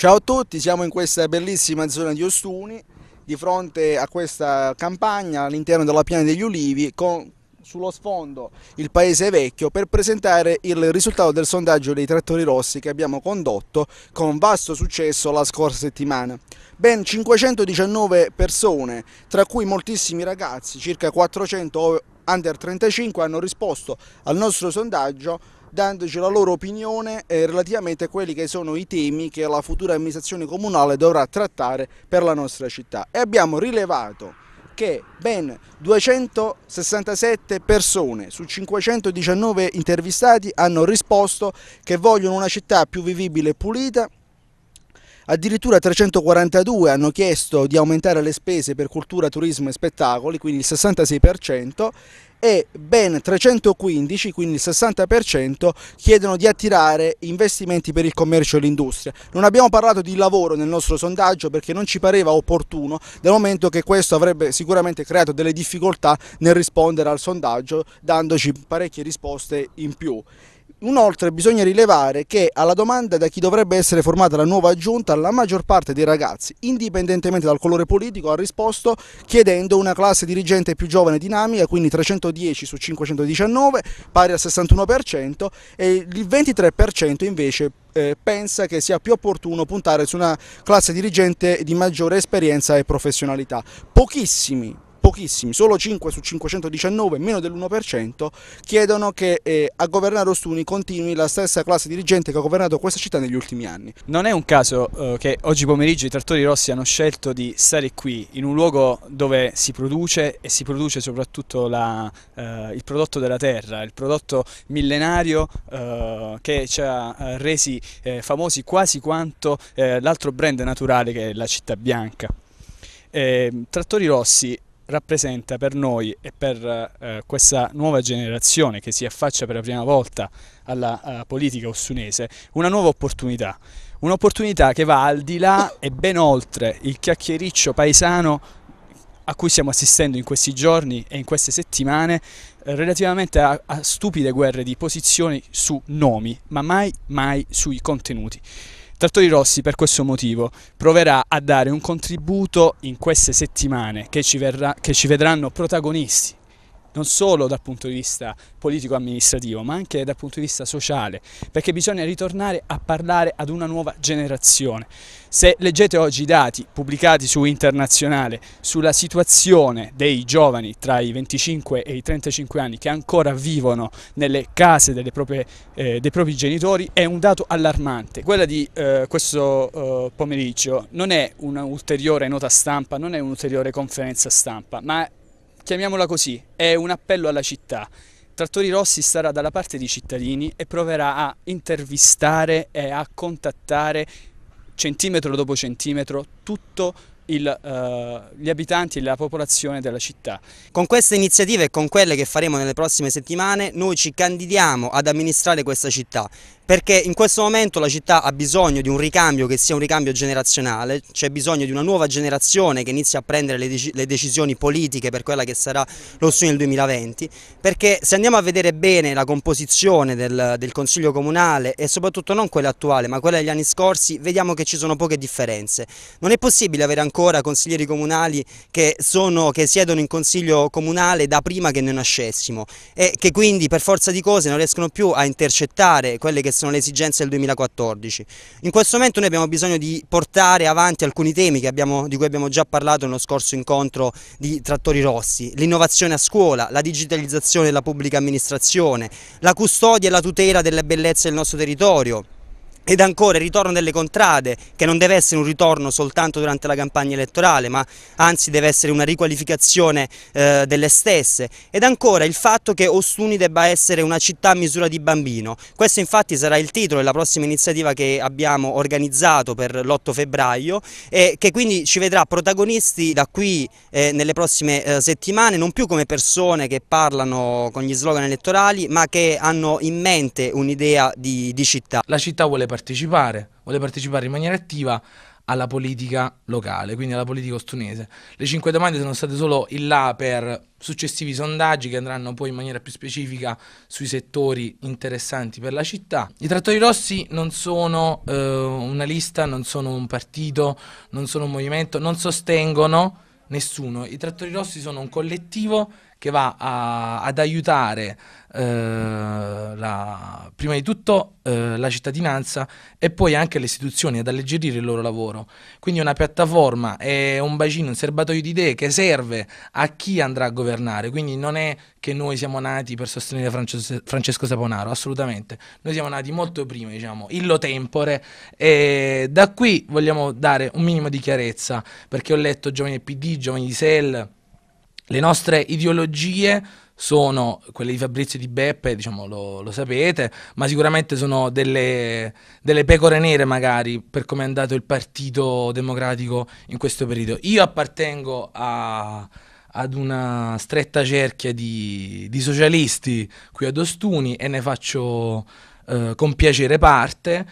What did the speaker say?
Ciao a tutti, siamo in questa bellissima zona di Ostuni, di fronte a questa campagna all'interno della Piana degli Ulivi, con sullo sfondo il paese vecchio per presentare il risultato del sondaggio dei trattori rossi che abbiamo condotto con vasto successo la scorsa settimana. Ben 519 persone, tra cui moltissimi ragazzi, circa 400 under 35, hanno risposto al nostro sondaggio dandoci la loro opinione eh, relativamente a quelli che sono i temi che la futura amministrazione comunale dovrà trattare per la nostra città. E abbiamo rilevato che ben 267 persone su 519 intervistati hanno risposto che vogliono una città più vivibile e pulita, addirittura 342 hanno chiesto di aumentare le spese per cultura, turismo e spettacoli, quindi il 66%, e ben 315, quindi il 60%, chiedono di attirare investimenti per il commercio e l'industria. Non abbiamo parlato di lavoro nel nostro sondaggio perché non ci pareva opportuno, dal momento che questo avrebbe sicuramente creato delle difficoltà nel rispondere al sondaggio, dandoci parecchie risposte in più. Inoltre bisogna rilevare che alla domanda da chi dovrebbe essere formata la nuova giunta, la maggior parte dei ragazzi, indipendentemente dal colore politico, ha risposto chiedendo una classe dirigente più giovane e dinamica, quindi 310 su 519, pari al 61%, e il 23% invece eh, pensa che sia più opportuno puntare su una classe dirigente di maggiore esperienza e professionalità. Pochissimi pochissimi, solo 5 su 519, meno dell'1%, chiedono che eh, a governare Ostuni continui la stessa classe dirigente che ha governato questa città negli ultimi anni. Non è un caso eh, che oggi pomeriggio i trattori rossi hanno scelto di stare qui, in un luogo dove si produce e si produce soprattutto la, eh, il prodotto della terra, il prodotto millenario eh, che ci ha eh, resi eh, famosi quasi quanto l'altro brand naturale che è la città bianca. trattori Rossi rappresenta per noi e per eh, questa nuova generazione che si affaccia per la prima volta alla, alla politica ossunese una nuova opportunità. Un'opportunità che va al di là e ben oltre il chiacchiericcio paesano a cui stiamo assistendo in questi giorni e in queste settimane eh, relativamente a, a stupide guerre di posizioni su nomi, ma mai mai sui contenuti. Trattori Rossi per questo motivo proverà a dare un contributo in queste settimane che ci, verrà, che ci vedranno protagonisti non solo dal punto di vista politico-amministrativo, ma anche dal punto di vista sociale, perché bisogna ritornare a parlare ad una nuova generazione. Se leggete oggi i dati pubblicati su Internazionale sulla situazione dei giovani tra i 25 e i 35 anni che ancora vivono nelle case proprie, eh, dei propri genitori, è un dato allarmante. Quella di eh, questo eh, pomeriggio non è un'ulteriore nota stampa, non è un'ulteriore conferenza stampa, ma chiamiamola così, è un appello alla città. Trattori Rossi starà dalla parte dei cittadini e proverà a intervistare e a contattare centimetro dopo centimetro tutto il, uh, gli abitanti e la popolazione della città. Con queste iniziative e con quelle che faremo nelle prossime settimane noi ci candidiamo ad amministrare questa città perché in questo momento la città ha bisogno di un ricambio che sia un ricambio generazionale, c'è bisogno di una nuova generazione che inizi a prendere le, dec le decisioni politiche per quella che sarà lo studio del 2020, perché se andiamo a vedere bene la composizione del, del Consiglio Comunale e soprattutto non quella attuale ma quella degli anni scorsi, vediamo che ci sono poche differenze. Non è possibile avere ancora consiglieri comunali che, sono, che siedono in Consiglio Comunale da prima che noi nascessimo e che quindi per forza di cose non riescono più a intercettare quelle che sono sono le esigenze del 2014. In questo momento noi abbiamo bisogno di portare avanti alcuni temi abbiamo, di cui abbiamo già parlato nello scorso incontro di Trattori Rossi, l'innovazione a scuola, la digitalizzazione della pubblica amministrazione, la custodia e la tutela delle bellezze del nostro territorio, ed ancora il ritorno delle contrade, che non deve essere un ritorno soltanto durante la campagna elettorale, ma anzi deve essere una riqualificazione eh, delle stesse. Ed ancora il fatto che Ostuni debba essere una città a misura di bambino. Questo infatti sarà il titolo della prossima iniziativa che abbiamo organizzato per l'8 febbraio e che quindi ci vedrà protagonisti da qui eh, nelle prossime eh, settimane, non più come persone che parlano con gli slogan elettorali, ma che hanno in mente un'idea di, di città. La città vuole partecipare, vuole partecipare in maniera attiva alla politica locale, quindi alla politica ostunese. Le cinque domande sono state solo in là per successivi sondaggi che andranno poi in maniera più specifica sui settori interessanti per la città. I trattori rossi non sono eh, una lista, non sono un partito, non sono un movimento, non sostengono nessuno. I trattori rossi sono un collettivo che va a, ad aiutare eh, la, prima di tutto eh, la cittadinanza e poi anche le istituzioni ad alleggerire il loro lavoro. Quindi una piattaforma è un bacino, un serbatoio di idee che serve a chi andrà a governare, quindi non è che noi siamo nati per sostenere Francesco, Francesco Saponaro, assolutamente. Noi siamo nati molto prima, diciamo, illo tempore e da qui vogliamo dare un minimo di chiarezza perché ho letto giovani PD, giovani di SEL, le nostre ideologie sono quelle di Fabrizio di Beppe, diciamo lo, lo sapete, ma sicuramente sono delle, delle, pecore nere magari per come è andato il Partito Democratico in questo periodo. Io appartengo a, ad una stretta cerchia di, di, socialisti qui ad Ostuni e ne faccio eh, con piacere parte.